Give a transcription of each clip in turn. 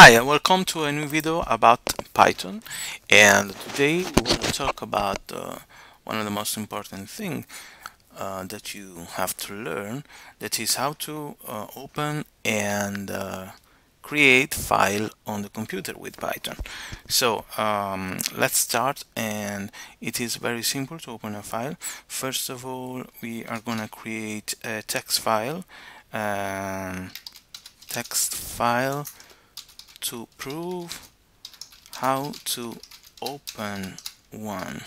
Hi and welcome to a new video about Python. And today we want to talk about uh, one of the most important thing uh, that you have to learn that is how to uh, open and uh, create file on the computer with Python. So um, let's start and it is very simple to open a file. First of all we are gonna create a text file um, text file to prove how to open one.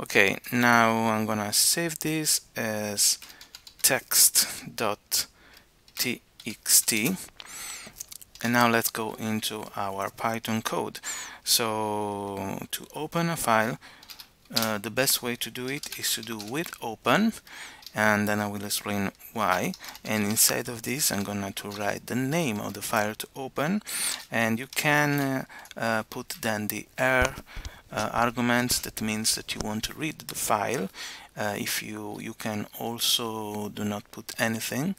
Okay now I'm gonna save this as text.txt and now let's go into our Python code. So to open a file uh, the best way to do it is to do with open and then I will explain why. And inside of this I'm gonna to write the name of the file to open. And you can uh, uh, put then the R uh, arguments. That means that you want to read the file uh, if you you can also do not put anything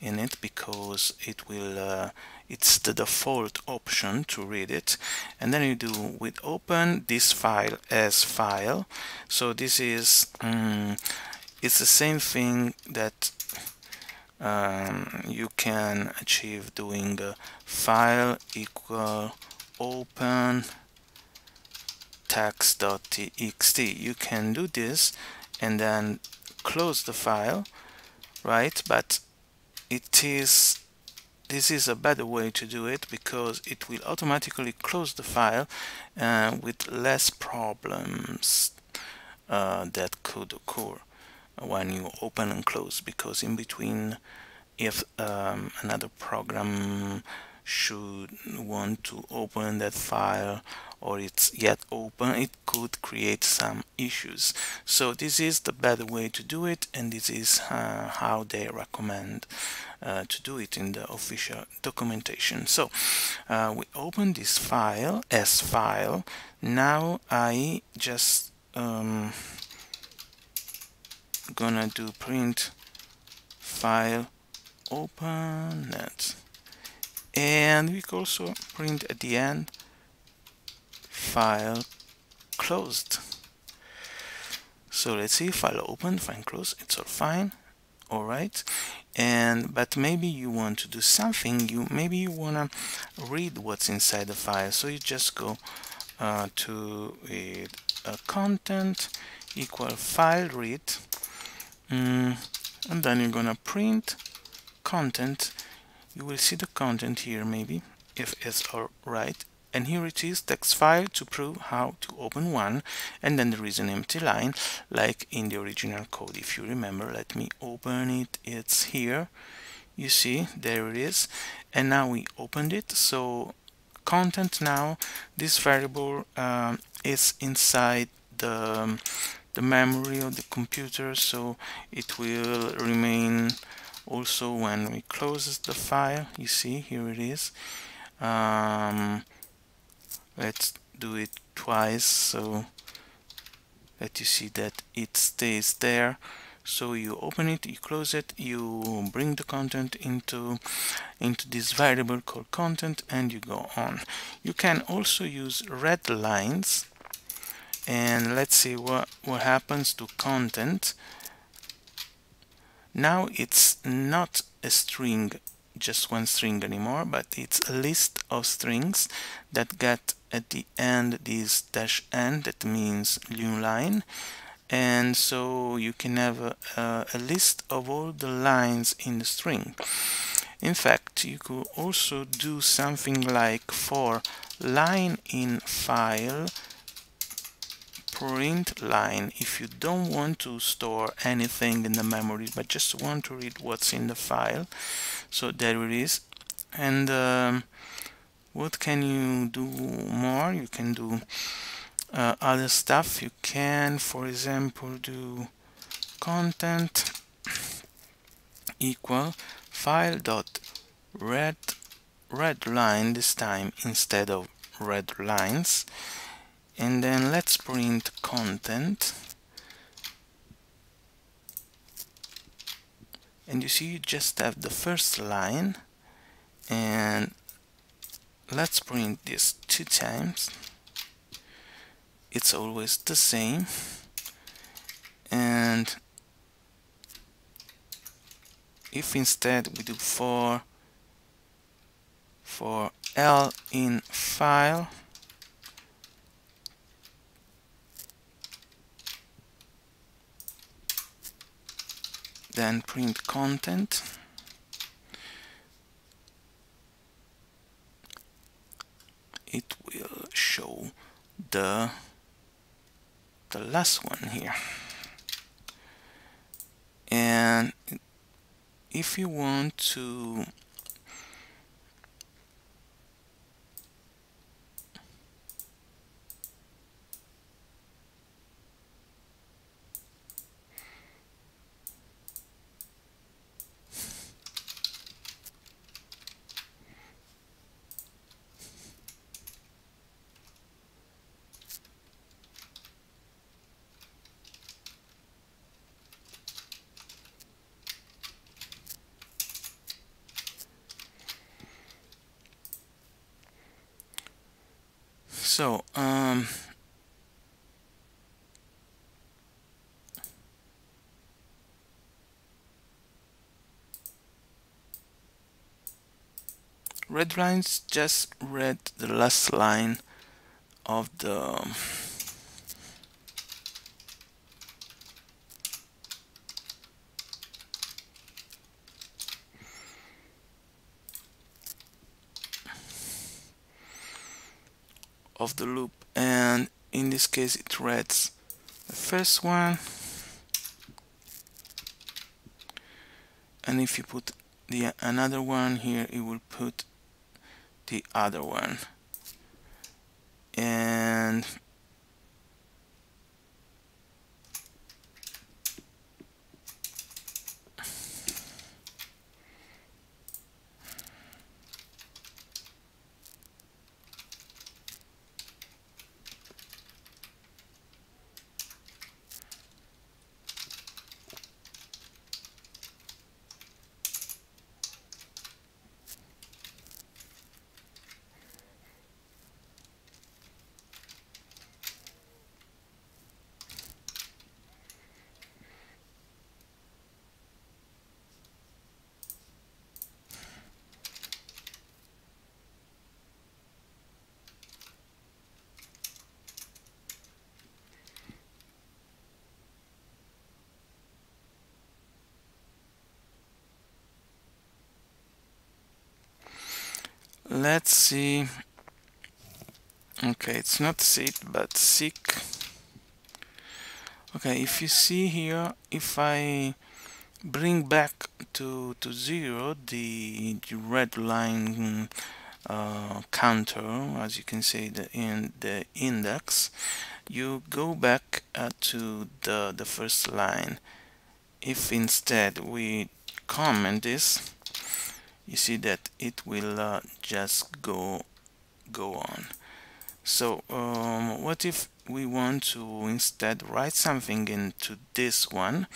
in it because it will uh, it's the default option to read it. And then you do with open this file as file. So this is um, it's the same thing that um, you can achieve doing file equal open text.txt you can do this and then close the file right? But it is this is a better way to do it because it will automatically close the file uh, with less problems uh, that could occur when you open and close because in between if um, another program should want to open that file or it's yet open it could create some issues. So this is the better way to do it and this is uh, how they recommend uh, to do it in the official documentation. So uh, we open this file as file. Now I just um, gonna do print file open net and we can also print at the end file closed. So let's see file open file closed it's all fine all right and but maybe you want to do something you maybe you want to read what's inside the file. So you just go uh, to a content equal file read mm, and then you're gonna print content. You will see the content here maybe if it's all right and here it is text file to prove how to open one and then there is an empty line like in the original code. If you remember let me open it. It's here. You see there it is. And now we opened it. So content now this variable um, is inside the um, the memory of the computer so it will remain also when we close the file. You see here it is. Um, let's do it twice so that you see that it stays there. So you open it you close it you bring the content into into this variable called content and you go on. You can also use readlines and let's see what what happens to content. Now it's not a string just one string anymore but it's a list of strings that get at the end this dash n that means new line. And so you can have a, a, list of all the lines in the string. In fact you could also do something like for line in file print line if you don't want to store anything in the memory but just want to read what's in the file. So there it is. And um, what can you do more? You can do uh, other stuff. You can for example do content equal file dot red readline this time instead of readlines and then let's print content. And you see you just have the first line. And let's print this two times. It's always the same. And if instead we do for for L in file then print content. It will show the the last one here. And if you want to So, um, readlines just read the last line of the of the loop and in this case it reads the first one. And if you put the another one here it will put the other one. And let's see. Okay it's not sit but seek. Okay if you see here if I bring back to to zero the, the readline uh, counter as you can see the in the index you go back uh, to the the first line. If instead we comment this you see that it will uh, just go go on. So um, what if we want to instead write something into this one?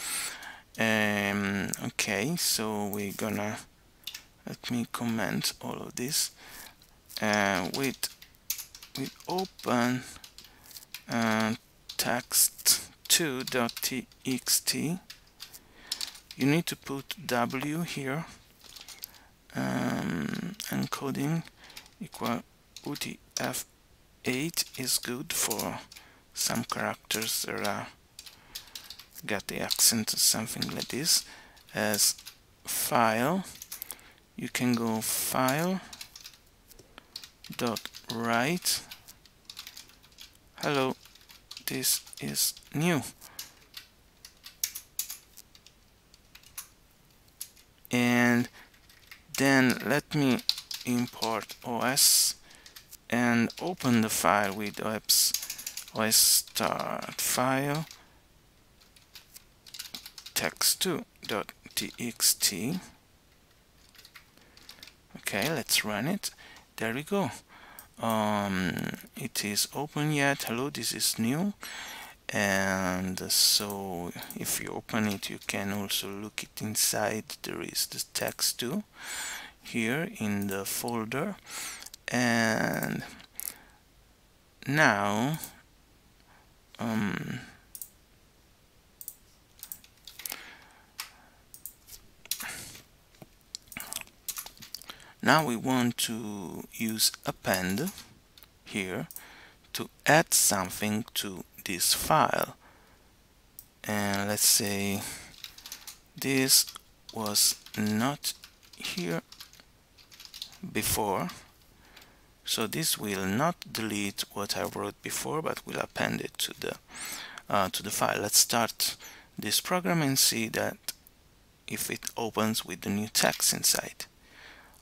Um, okay so we're gonna let me comment all of this. Uh, with with open uh, text2.txt you need to put w here um, encoding equal UTF-8 is good for some characters that are got the accent or something like this as file. You can go file dot write. Hello this is new. And then let me import OS and open the file with OS, OS start file text2.txt okay let's run it. There we go. Um, it is open yet? Hello this is new. And so if you open it you can also look it inside. There is the text too here in the folder. And now um, now we want to use append here to add something to this file. And let's say this was not here before. So this will not delete what I wrote before but will append it to the uh, to the file. Let's start this program and see that if it opens with the new text inside.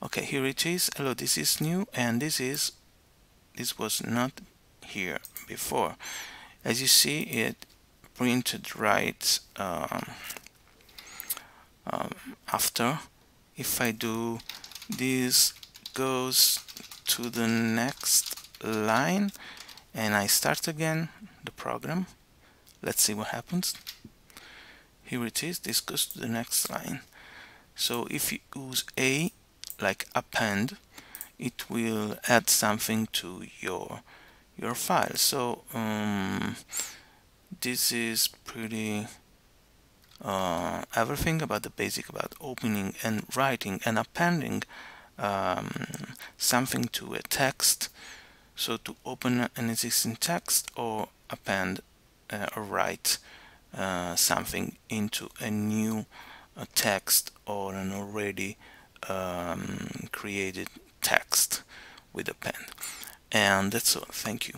Okay here it is. Hello this is new and this is this was not here before. As you see it printed right um, um, after. If I do this goes to the next line and I start again the program. Let's see what happens. Here it is. This goes to the next line. So if you use a like append it will add something to your your file. So um, this is pretty uh, everything about the basic about opening and writing and appending um, something to a text. So to open an existing text or append uh, or write uh, something into a new uh, text or an already um, created text with append. And that's all. Thank you